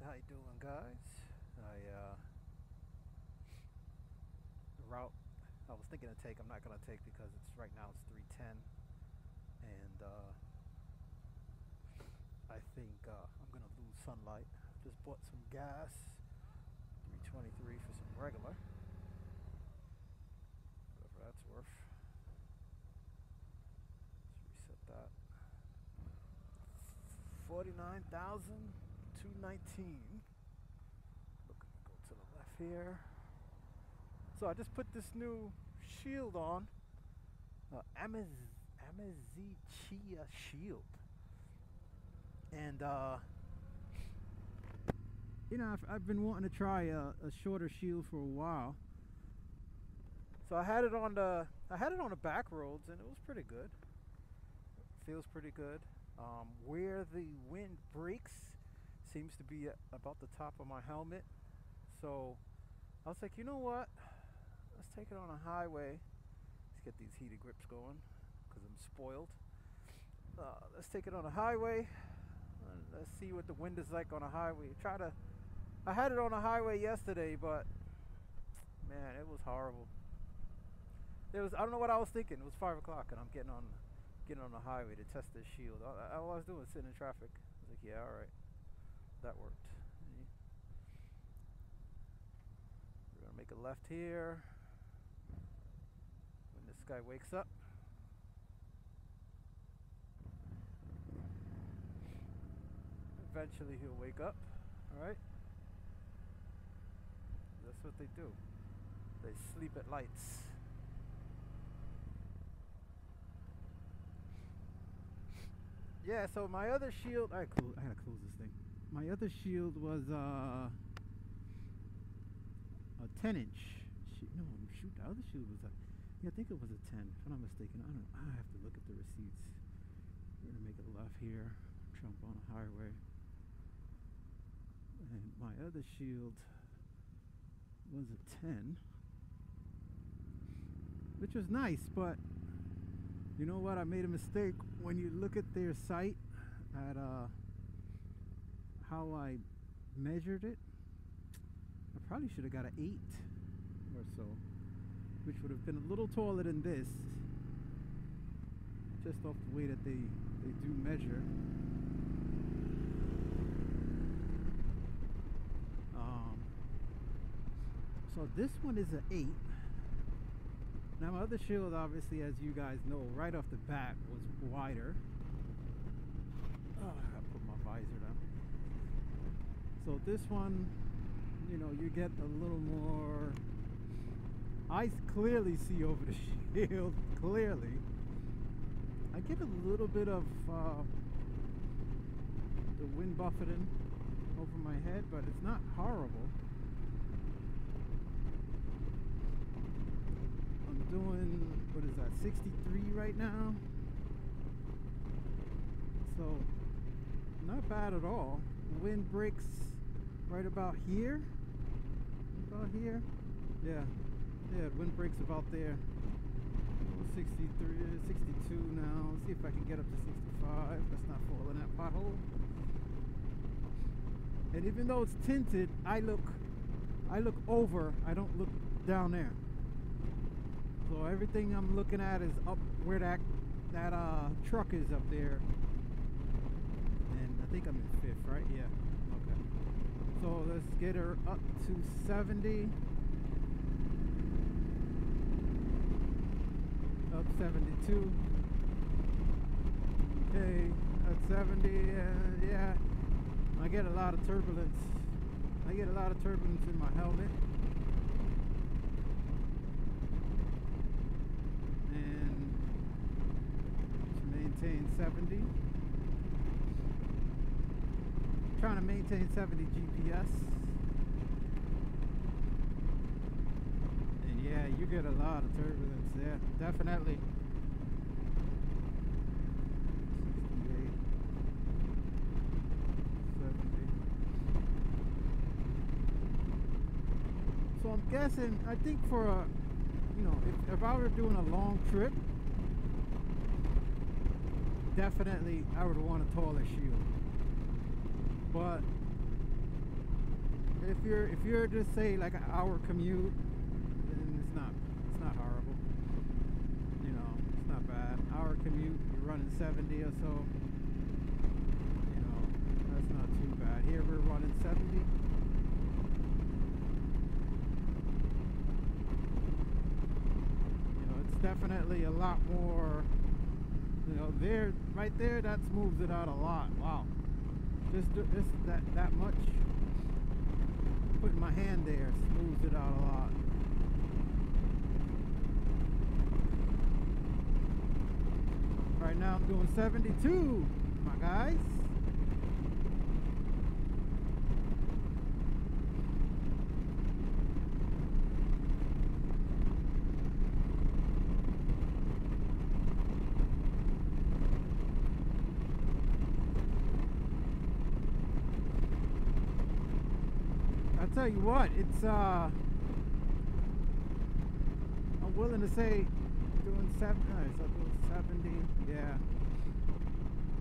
how you doing guys? I uh, the route I was thinking to take I'm not gonna take because it's right now it's 310 and uh, I think uh, I'm gonna lose sunlight. Just bought some gas 323 for some regular. Whatever that's worth. Let's reset that. 49,000 219. Look, go to the left here. So I just put this new shield on. Uh, Amaz shield. And, uh, you know, I've, I've, been wanting to try a, a shorter shield for a while. So I had it on the I had it on the back roads and it was pretty good. Feels pretty good. Um, where the wind breaks seems to be about the top of my helmet. So I was like, you know what? Let's take it on a highway. Let's get these heated grips going because I'm spoiled. Uh, let's take it on a highway. Let's see what the wind is like on a highway. Try to. I had it on a highway yesterday, but man, it was horrible. It was. I don't know what I was thinking. It was five o'clock, and I'm getting on getting on the highway to test this shield. All, all I was doing was sitting in traffic. I was like, yeah, all right. That worked. We're to make a left here. When this guy wakes up. Eventually he'll wake up. All right. That's what they do. They sleep at lights. yeah, so my other shield, I, I to close this thing. My other shield was uh, a 10 inch. no, shoot, the other shield was a, yeah, I think it was a 10, if I'm not mistaken. I don't know. I have to look at the receipts. We're gonna make a left here, Trump on a highway. And my other shield was a 10, which was nice, but you know what? I made a mistake. When you look at their site, at uh, how I measured it, I probably should have got an 8 or so, which would have been a little taller than this, just off the way that they, they do measure. Um, so this one is an 8 now my other shield, obviously, as you guys know, right off the bat was wider. Oh, I put my visor down. So this one, you know, you get a little more. I clearly see over the shield, clearly. I get a little bit of uh, the wind buffeting over my head, but it's not horrible. I'm doing what is that 63 right now so not bad at all wind breaks right about here? About here? Yeah. Yeah wind breaks about there. 63 62 now. Let's see if I can get up to 65 let's not fall in that pothole. And even though it's tinted I look I look over. I don't look down there. So everything I'm looking at is up where that that uh, truck is up there. And I think I'm in fifth, right? Yeah. So let's get her up to 70. Up 72. Okay, at 70, uh, yeah. I get a lot of turbulence. I get a lot of turbulence in my helmet. And maintain 70. Trying to maintain 70 GPS. And yeah, you get a lot of turbulence there. Definitely. So I'm guessing, I think for a, you know, if, if I were doing a long trip, definitely I would want a taller shield. But if you're if you're just say like an hour commute, then it's not it's not horrible. You know, it's not bad. Hour commute, you're running 70 or so. You know, that's not too bad. Here we're running 70. You know, it's definitely a lot more. You know, there, right there, that smooths it out a lot. Wow, just just that that much putting my hand there smooths it out a lot. Right now I'm doing 72, my guys. I'll tell you what, it's uh I'm willing to say doing seven uh, so doing seventy, yeah.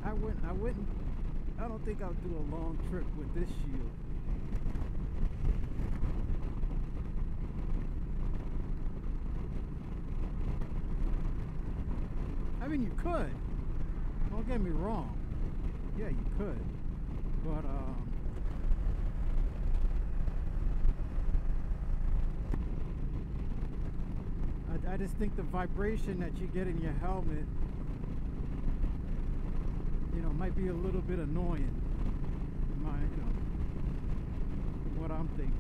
I wouldn't I wouldn't I don't think I'll do a long trip with this shield. I mean you could. Don't get me wrong. Yeah, you could. But um I, I just think the vibration that you get in your helmet, you know, might be a little bit annoying. My, you know, what I'm thinking.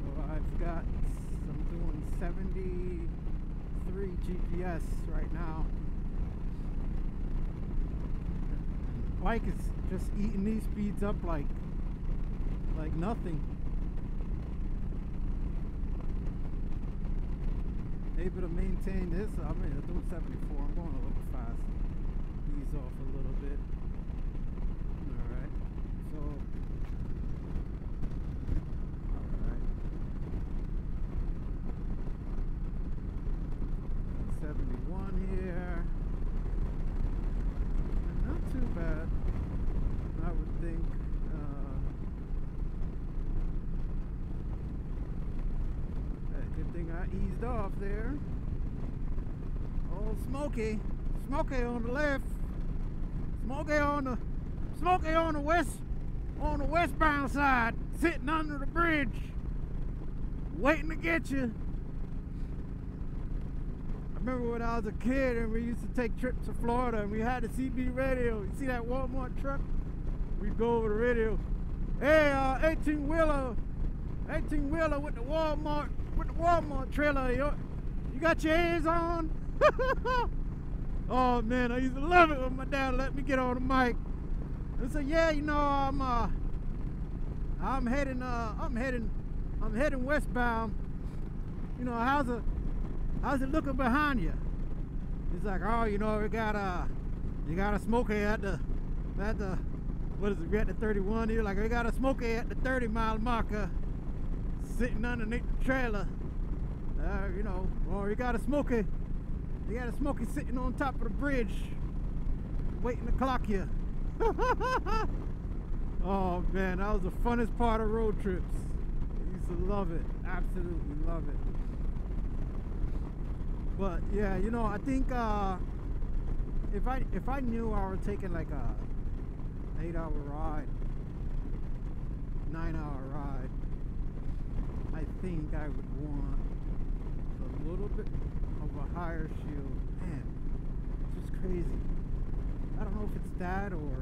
So I've got, I'm doing 73 GPS right now. Bike is just eating these speeds up like, like nothing. Able to maintain this, I mean, I'm doing 74, I'm going a little fast. Ease off a little bit. Alright, so Alright. 71 here. Not too bad. I would think. Uh, uh, good thing I eased off there. Oh, Smoky. Smoky on the left. Smoky on the Smoky on the west on the westbound side, sitting under the bridge, waiting to get you. I remember when I was a kid and we used to take trips to Florida and we had the CB radio. You see that Walmart truck? We'd go over the radio. Hey, uh, 18 wheeler, 18 wheeler with the Walmart, the Walmart trailer. You, got your hands on? oh man, I used to love it when my dad let me get on the mic. And say, yeah, you know, I'm uh, I'm heading, uh, I'm heading, I'm heading westbound. You know, how's it, how's it looking behind you? He's like, oh, you know, we got uh, you got a smoky at the, at the, what is it? We at the 31 here. Like we got a smoky at the 30 mile marker, sitting underneath the trailer. Uh, you know, or you got a smoky, you got a smoky sitting on top of the bridge, waiting to clock you. oh man, that was the funnest part of road trips. I used to love it, absolutely love it. But yeah, you know, I think uh, if I if I knew I were taking like a eight hour ride, nine hour ride, I think I would want little bit of a higher shield. Man, it's just crazy. I don't know if it's that or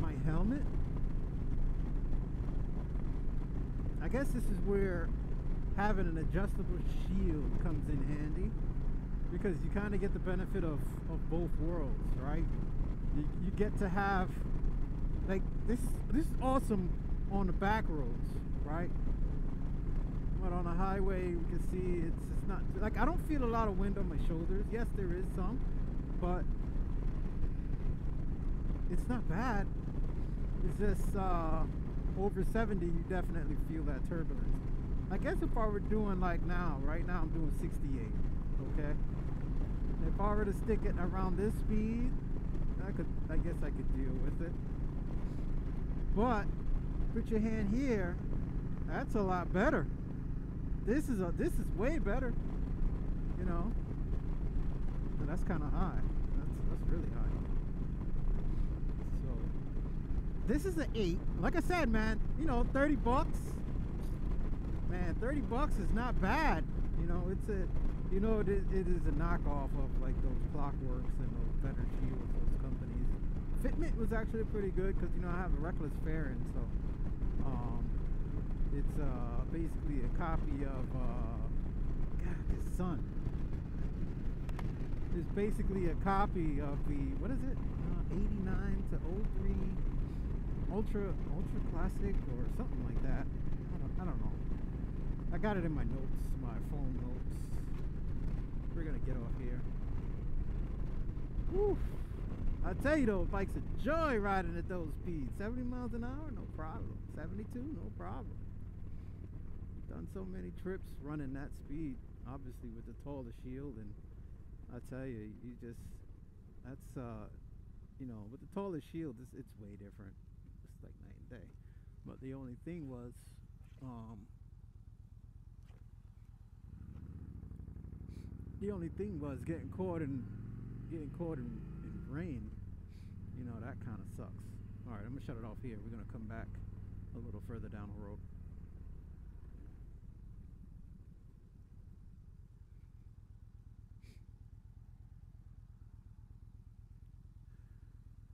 my helmet. I guess this is where having an adjustable shield comes in handy because you kind of get the benefit of, of both worlds, right? You, you get to have like this this is awesome on the back roads, right? But on the highway, we can see it's it's not like I don't feel a lot of wind on my shoulders. Yes, there is some, but it's not bad. It's just uh, over 70, you definitely feel that turbulence. I guess if I were doing like now, right now I'm doing 68, okay? If I were to stick it around this speed, I could, I guess I could deal with it. But put your hand here, that's a lot better. This is a, this is way better, you know. But that's kind of high. That's that's really high. So this is an eight. Like I said, man, you know, 30 bucks. Man, 30 bucks is not bad. You know, it's a you know, it is, it is a knockoff of like those Klock Werks and those Better Shields, those companies. Fitment was actually pretty good because you know I have a reckless fairing, so it's uh, basically a copy of uh, God, his son. It's basically a copy of the what is it? Uh, 89 to 03 Ultra Ultra Classic or something like that. I don't, I don't know. I got it in my notes, my phone notes we're gonna get off here. Woo! I tell you though, bike's a joy riding at those speeds. 70 miles an hour, no problem. 72, no problem. Done so many trips running that speed, obviously with the taller shield, and I tell you, you just that's uh, you know, with the taller shield, it's, it's way different. It's like night and day. But the only thing was, um, the only thing was getting caught in getting caught in, in rain. You know that kind of sucks. All right, I'm gonna shut it off here. We're gonna come back a little further down the road.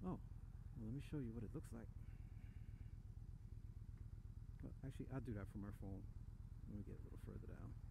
Oh, well, let me show you what it looks like. Well, actually, I'll do that from our phone. Let me get a little further down.